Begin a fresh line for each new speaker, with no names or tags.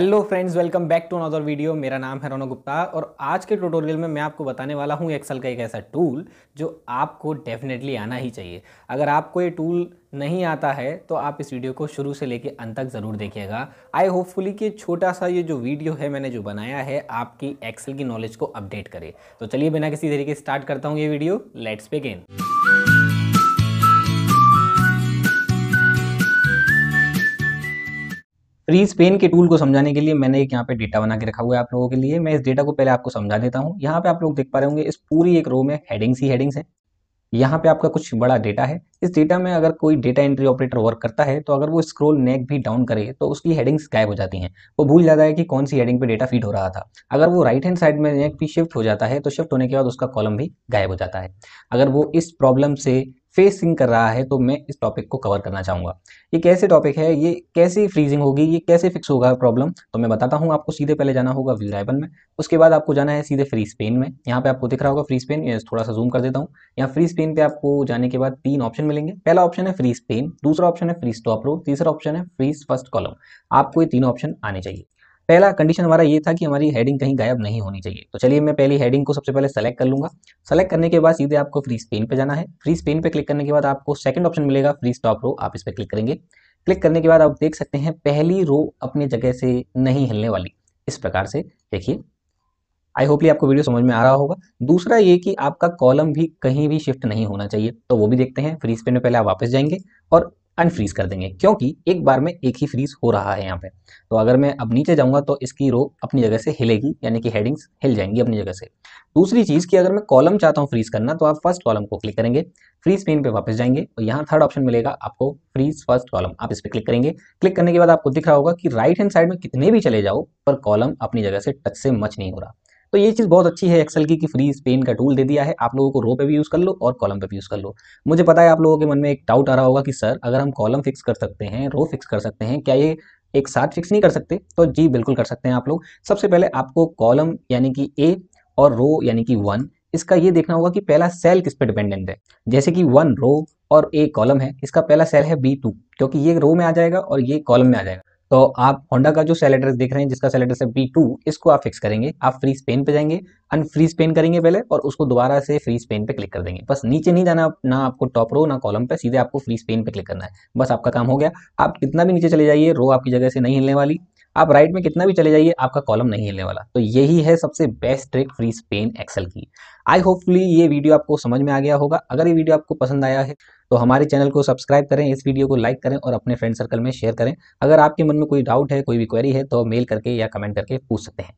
Hello friends welcome back to another video मेरा नाम है रोना गुप्ता और आज के ट्यूटोरियल में मैं आपको बताने वाला हूँ एक्सेल का एक ऐसा टूल जो आपको डेफिनेटली आना ही चाहिए। अगर आपको ये टूल नहीं आता है तो आप इस वीडियो को शुरू से लेकर अंत तक ज़रूर देखिएगा। आई होपफुली कि छोटा सा ये जो वीडियो है, मैंने जो बनाया है, आपकी एक्सेल की नॉलेज को अपडेट करे। तो चलिए बिना किसी तरीके स्टार्ट करता हूँ ये वीडियो लेट्स पे बिगिन फ्रीज पेन के टूल को समझाने के लिए मैंने एक यहाँ पे डेटा बना के रखा हुआ है आप लोगों के लिए। मैं इस डेटा को पहले आपको समझा देता हूँ। यहाँ पे आप लोग देख पा रहे होंगे, इस पूरी एक रो में हेडिंग्स ही हेडिंग्स है। यहाँ पे आपका कुछ बड़ा डेटा है। इस डेटा में अगर कोई डेटा एंट्री ऑपरेटर वर्क करता है तो अगर वो स्क्रोल नेक भी डाउन करे तो उसकी हेडिंग्स गायब हो जाती हैं। वो भूल जाता है कि कौन सी हेडिंग पे डेटा फ़ीड हो रहा था। अगर वो राइट हैंड साइड में नेक भी शिफ्ट हो जाता है तो शिफ्ट होने के बाद उसका कॉलम भी गायब हो जाता है। अगर वो इस प्रॉब्लम से फेसिंग कर रहा है तो मैं इस टॉपिक को कवर करना चाहूँगा। ये कैसे टॉपिक है, ये कैसे फ्रीजिंग होगी, ये कैसे फिक्स होगा प्रॉब्लम तो मैं बताता हूँ, आपको सीधे पहले जाना होगा व्यू में। उसके बाद आपको जाना है सीधे फ्री स्पेन में। यहाँ पे आपको दिख रहा होगा फ्री स्पेन थोड़ा सा जूम कर देता हूँ। यहाँ फ्री स्पेन पे आपको जाने के बाद तीन ऑप्शन मिलेंगे। पहला ऑप्शन है फ्री स्पेन दूसरा ऑप्शन है फ्री स्टॉप रो तीसरा ऑप्शन है फ्रीज फ़र्स्ट कॉलम आपको ये तीनों ऑप्शन आने चाहिए। पहला कंडीशन हमारा ये था कि हमारी हेडिंग कहीं गायब नहीं होनी चाहिए। तो चलिए मैं पहली हेडिंग को सबसे पहले सेलेक्ट कर लूँगा। सेलेक्ट करने के बाद सीधे आपको फ्री स्पेन पे जाना है। फ्री स्पेन पे क्लिक करने के बाद आपको सेकंड ऑप्शन मिलेगा फ्री स्टॉप रो आप इस पर क्लिक करेंगे। क्लिक करने के बाद आप देख सकते हैं, पहली रो अपनी जगह से नहीं हिलने वाली। इस प्रकार से देखिए। आई होपली आपको वीडियो समझ में आ रहा होगा। दूसरा ये कि आपका कॉलम भी कहीं भी शिफ्ट नहीं होना चाहिए। तो वो भी देखते हैं। फ्री स्पेन में पहले आप वापस जाएँगे और अनफ्रीज कर देंगे, क्योंकि एक बार में एक ही फ्रीज हो रहा है यहाँ पे। तो अगर मैं अब नीचे जाऊँगा तो इसकी रो अपनी जगह से हिलेगी, यानी कि हेडिंग्स हिल जाएँगी अपनी जगह से। दूसरी चीज़ कि अगर मैं कॉलम चाहता हूँ फ्रीज करना तो आप फ़र्स्ट कॉलम को क्लिक करेंगे फ्रीज पेन पे वापस जाएँगे, और यहाँ थर्ड ऑप्शन मिलेगा आपको फ्रीज फ़र्स्ट कॉलम आप इस पर क्लिक करेंगे क्लिक करने के बाद आपको दिख रहा होगा कि राइट हैंड साइड में कितने भी चले जाओ, पर कॉलम अपनी जगह से टच से मच नहीं हो रहा। तो ये चीज़ बहुत अच्छी है। एक्सेल की कि फ्री स्पेन का टूल दे दिया है। आप लोगों को रो पे भी यूज़ कर लो और कॉलम पे भी यूज़ कर लो। मुझे पता है आप लोगों के मन में एक डाउट आ रहा होगा कि, सर, अगर हम कॉलम फिक्स कर सकते हैं रो फिक्स कर सकते हैं, क्या ये एक साथ फिक्स नहीं कर सकते? तो जी, बिल्कुल कर सकते हैं आप लोग। सबसे पहले आपको कॉलम यानी कि ए और रो यानी कि वन इसका ये देखना होगा कि पहला सेल किस पे डिपेंडेंट है। जैसे कि वन रो और ए कॉलम है, इसका पहला सेल है बी टू क्योंकि ये रो में आ जाएगा और ये कॉलम में आ जाएगा। तो आप होंडा का जो सेल एड्रेस देख रहे हैं, जिसका सेल एड्रेस है बी टू इसको आप फिक्स करेंगे। आप फ्री स्पेन पे जाएँगे अनफ्री स्पेन करेंगे पहले और उसको दोबारा से फ्री स्पेन पे क्लिक कर देंगे। बस नीचे नहीं जाना, ना आपको टॉप रो ना कॉलम पे, सीधे आपको फ्री स्पेन पे क्लिक करना है। बस आपका काम हो गया। आप कितना भी नीचे चले जाइए रो आपकी जगह से नहीं हिलने वाली। आप राइट में कितना भी चले जाइए, आपका कॉलम नहीं हिलने वाला। तो यही है सबसे best trick freeze pane Excel की। आई होपफुली ये वीडियो आपको समझ में आ गया होगा। अगर ये वीडियो आपको पसंद आया है तो हमारे चैनल को सब्सक्राइब करें, इस वीडियो को लाइक करें और अपने फ्रेंड सर्कल में शेयर करें। अगर आपके मन में कोई डाउट है, कोई भी क्वेरी है तो मेल करके या कमेंट करके पूछ सकते हैं।